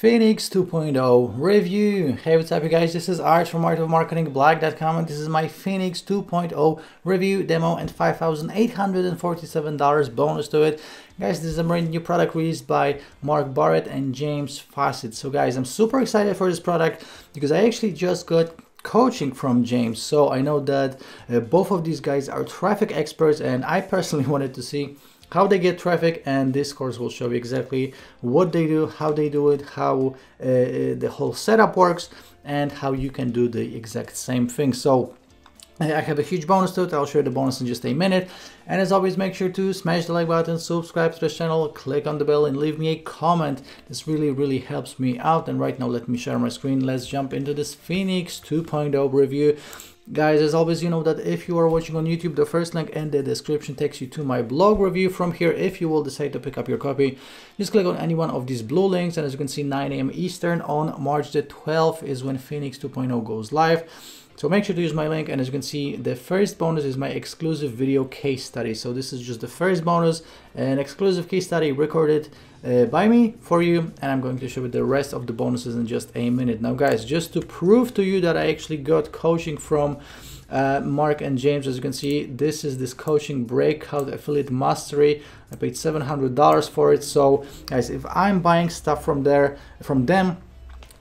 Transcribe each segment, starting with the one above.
Phoenix 2.0 review. Hey, what's up you guys? This is Art from artofmarketingblog.com and this is my Phoenix 2.0 review demo and $5,847 bonus to it. Guys, this is a brand new product released by Mark Barrett and James Fawcett. So guys, I'm super excited for this product because I actually just got coaching from James. So I know that uh, both of these guys are traffic experts and I personally wanted to see how they get traffic and this course will show you exactly what they do how they do it how uh, the whole setup works and how you can do the exact same thing so I have a huge bonus to it. I'll show you the bonus in just a minute. And as always, make sure to smash the like button, subscribe to the channel, click on the bell and leave me a comment. This really, really helps me out. And right now, let me share my screen. Let's jump into this Phoenix 2.0 review. Guys, as always, you know that if you are watching on YouTube, the first link in the description takes you to my blog review. From here, if you will decide to pick up your copy, just click on any one of these blue links. And as you can see, 9 a.m. Eastern on March the 12th is when Phoenix 2.0 goes live. So make sure to use my link and as you can see the first bonus is my exclusive video case study. So this is just the first bonus, an exclusive case study recorded uh, by me for you and I'm going to show you the rest of the bonuses in just a minute. Now guys, just to prove to you that I actually got coaching from uh, Mark and James, as you can see, this is this coaching breakout affiliate mastery. I paid $700 for it. So guys, if I'm buying stuff from there, from them,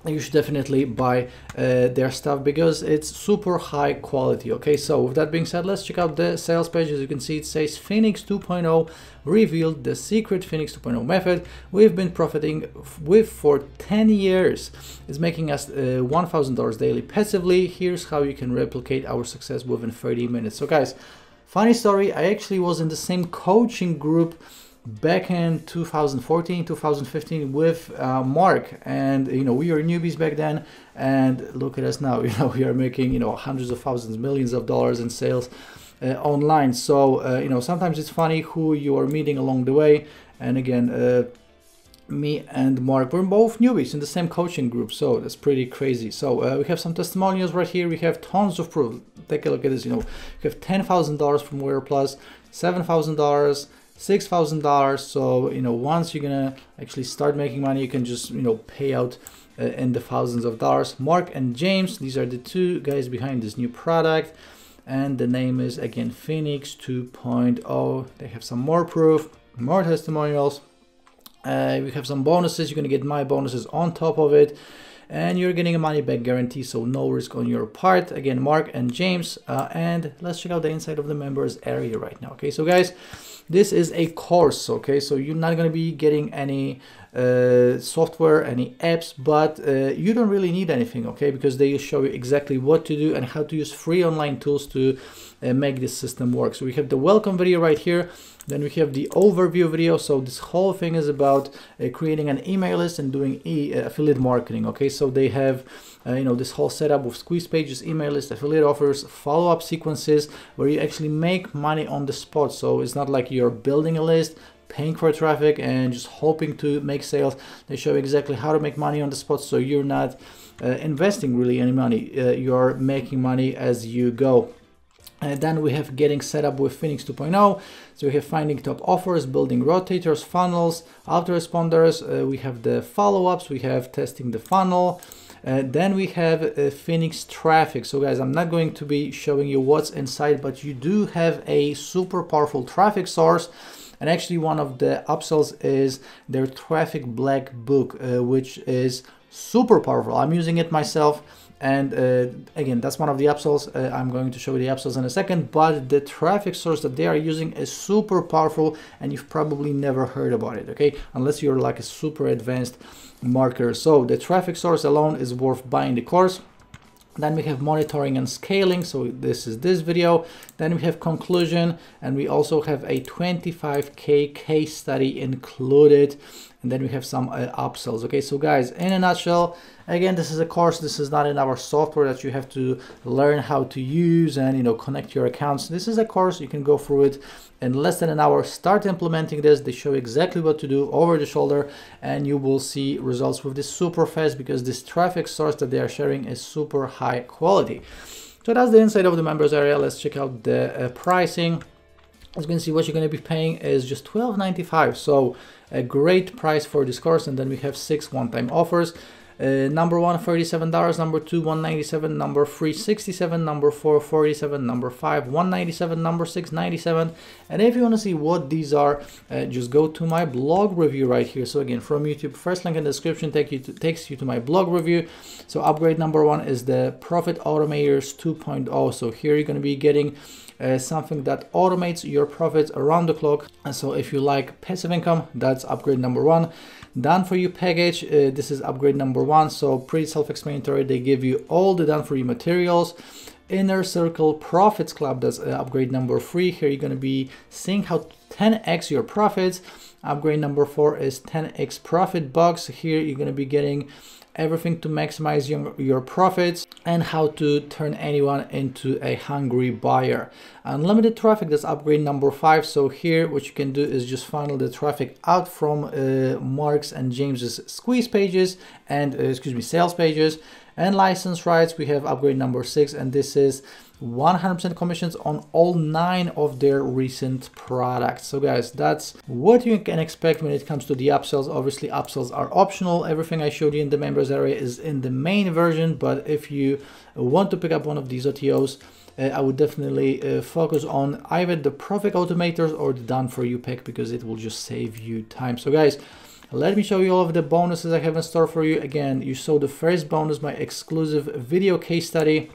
you should definitely buy uh, their stuff because it's super high quality okay? So with that being said let's check out the sales page. As you can see it says phoenix 2.0 revealed the secret phoenix 2.0 method we've been profiting with for 10 years. It's making us uh, $1000 daily passively. Here's how you can replicate our success within 30 minutes. So guys funny story i actually was in the same coaching group back in 2014 2015 with uh, mark. And you know we were newbies back then. And look at us now you know we are making you know hundreds of thousands millions of dollars in sales uh, online. So uh, you know sometimes it's funny who you are meeting along the way. And again uh, me and Mark we're both newbies in the same coaching group. So that's pretty crazy. So uh, we have some testimonials right here. We have tons of proof. Take a look at this you know. We have ten thousand dollars from Warrior Plus seven thousand dollars six thousand dollars so you know once you're gonna actually start making money you can just you know pay out uh, in the thousands of dollars. Mark and james these are the two guys behind this new product. And the name is again phoenix 2.0 they have some more proof more testimonials. Uh, we have some bonuses. You're gonna get my bonuses on top of it. And you're getting a money back guarantee so no risk on your part. Again mark and james uh, and let's check out the inside of the members area right now. Okay so guys this is a course okay? So you're not going to be getting any uh, software any apps but uh, you don't really need anything okay? Because they show you exactly what to do and how to use free online tools to uh, make this system work so we have the welcome video right here then we have the overview video. So this whole thing is about uh, creating an email list and doing e uh, affiliate marketing. Okay, so they have uh, you know this whole setup with squeeze pages, email list, affiliate offers, follow-up sequences where you actually make money on the spot. So it's not like you're building a list, paying for traffic and just hoping to make sales. They show exactly how to make money on the spot so you're not uh, investing really any money. Uh, you're making money as you go. And then we have getting set up with Phoenix 2.0. So we have finding top offers, building rotators, funnels, autoresponders. Uh, we have the follow-ups. We have testing the funnel. Uh, then we have uh, Phoenix traffic. So guys, I'm not going to be showing you what's inside, but you do have a super powerful traffic source. And actually one of the upsells is their traffic black book, uh, which is super powerful. I'm using it myself and uh, again that's one of the upsells uh, i'm going to show you the upsells in a second. But the traffic source that they are using is super powerful and you've probably never heard about it okay? Unless you're like a super advanced marketer. So the traffic source alone is worth buying the course. Then we have monitoring and scaling. So this is this video. Then we have conclusion and we also have a 25k case study included and then we have some uh, upsells. Okay so guys in a nutshell again this is a course. This is not in our software that you have to learn how to use and you know connect your accounts. This is a course. You can go through it. In less than an hour start implementing this. They show exactly what to do over the shoulder and you will see results with this super fast because this traffic source that they are sharing is super high quality. So that's the inside of the members area. Let's check out the uh, pricing as you can see what you're going to be paying is just $12.95 so a great price for this course and then we have six one-time offers uh, number one, $37. Number two, 197 Number three, 67 Number four, 47 Number five, 197 Number six, 97 And if you want to see what these are, uh, just go to my blog review right here. So again, from YouTube, first link in the description take you to, takes you to my blog review. So upgrade number one is the Profit Automators 2.0. So here you're going to be getting uh, something that automates your profits around the clock. And so if you like passive income, that's upgrade number one. Done for you package, uh, this is upgrade number one. So pretty self-explanatory. They give you all the done for you materials. Inner Circle Profits Club, that's uh, upgrade number three. Here you're going to be seeing how 10x your profits. Upgrade number four is 10x profit box. Here you're going to be getting everything to maximize your, your profits and how to turn anyone into a hungry buyer. Unlimited traffic, that's upgrade number five. So here what you can do is just funnel the traffic out from uh, Mark's and James's squeeze pages and uh, excuse me, sales pages and license rights. We have upgrade number six and this is 100% commissions on all nine of their recent products. So guys, that's what you can expect when it comes to the upsells. Obviously upsells are optional. Everything I showed you in the members area is in the main version, but if you want to pick up one of these OTOs, uh, I would definitely uh, focus on either the Profit Automators or the Done For You pack because it will just save you time. So guys, let me show you all of the bonuses I have in store for you. Again, you saw the first bonus, my exclusive video case study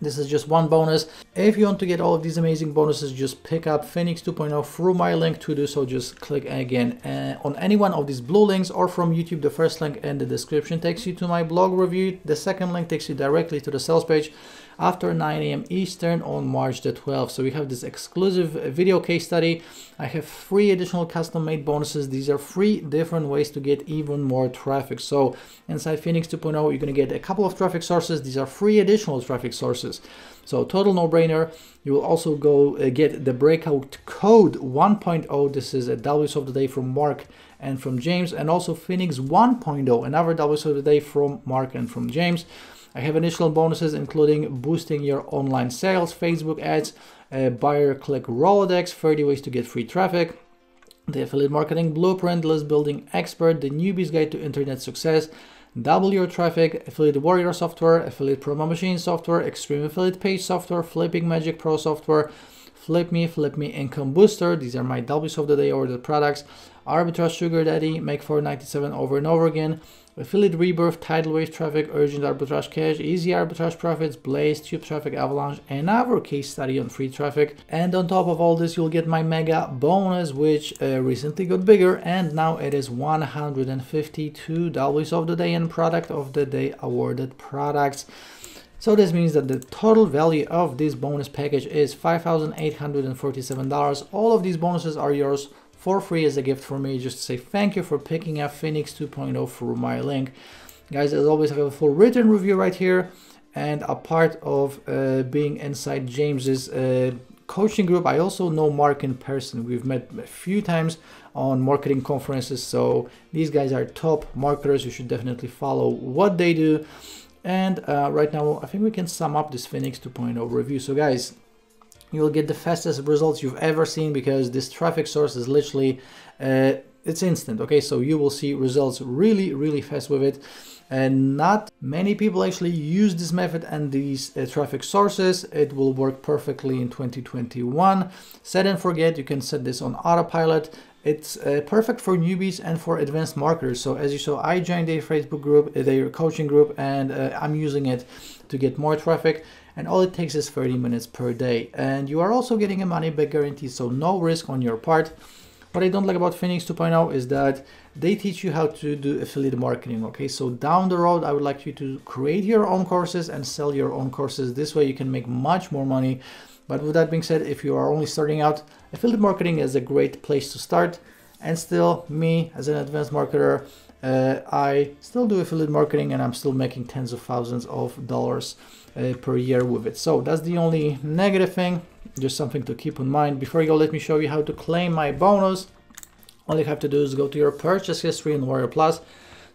this is just one bonus. If you want to get all of these amazing bonuses, just pick up Phoenix 2.0 through my link to do so. Just click again uh, on any one of these blue links or from YouTube. The first link in the description takes you to my blog review. The second link takes you directly to the sales page after 9 a.m. Eastern on March the 12th. So we have this exclusive video case study. I have three additional custom made bonuses. These are three different ways to get even more traffic. So inside Phoenix 2.0, you're going to get a couple of traffic sources. These are three additional traffic sources. So total no-brainer. You will also go uh, get the breakout code 1.0. This is a WSO of the day from Mark and from James and also Phoenix 1.0, another WSO of the day from Mark and from James. I have additional bonuses including boosting your online sales, Facebook ads, uh, buyer click Rolodex, 30 ways to get free traffic, the affiliate marketing blueprint, list building expert, the newbie's guide to internet success, double your traffic, affiliate warrior software, affiliate promo machine software, extreme affiliate page software, flipping magic pro software, flip me, flip me income booster. These are my WSO of the day ordered products. Arbitrage Sugar Daddy, make 497 over and over again. Affiliate Rebirth, Tidal Wave Traffic, Urgent Arbitrage Cash, Easy Arbitrage Profits, Blaze, Tube Traffic Avalanche, and another case study on free traffic. And on top of all this, you'll get my mega bonus, which uh, recently got bigger, and now it is 152 dollars of the day and product of the day awarded products. So this means that the total value of this bonus package is $5,847. All of these bonuses are yours for free as a gift for me just to say thank you for picking up Phoenix 2.0 through my link. Guys, as always, I have a full written review right here and a part of uh, being inside James's uh, coaching group. I also know Mark in person. We've met a few times on marketing conferences. So these guys are top marketers. You should definitely follow what they do. And uh, right now, I think we can sum up this Phoenix 2.0 review. So guys, you'll get the fastest results you've ever seen because this traffic source is literally uh, it's instant okay? So you will see results really really fast with it. And not many people actually use this method and these uh, traffic sources. It will work perfectly in 2021 set and forget you can set this on autopilot. It's uh, perfect for newbies and for advanced marketers. So as you saw i joined their facebook group their coaching group and uh, i'm using it to get more traffic and all it takes is 30 minutes per day. And you are also getting a money back guarantee so no risk on your part. What I don't like about Phoenix 2.0 is that they teach you how to do affiliate marketing okay? So down the road I would like you to create your own courses and sell your own courses. This way you can make much more money. But with that being said if you are only starting out affiliate marketing is a great place to start. And still me as an advanced marketer uh, I still do affiliate marketing and I'm still making tens of thousands of dollars uh, per year with it. So that's the only negative thing, just something to keep in mind. Before you go, let me show you how to claim my bonus. All you have to do is go to your purchase history in Warrior Plus,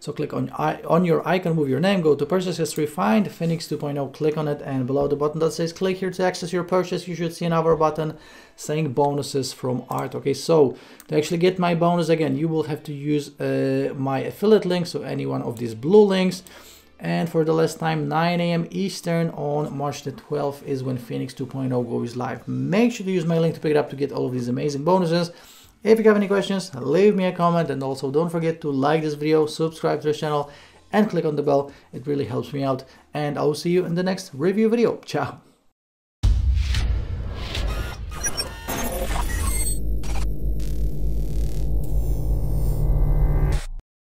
So click on on your icon with your name, go to purchase history, find Phoenix 2.0, click on it, and below the button that says click here to access your purchase, you should see another button saying bonuses from art. Okay, so to actually get my bonus again, you will have to use uh, my affiliate link, so any one of these blue links. And for the last time, 9 a.m. Eastern on March the 12th is when Phoenix 2.0 goes live. Make sure to use my link to pick it up to get all of these amazing bonuses. If you have any questions, leave me a comment and also don't forget to like this video, subscribe to the channel and click on the bell. It really helps me out and I will see you in the next review video. Ciao.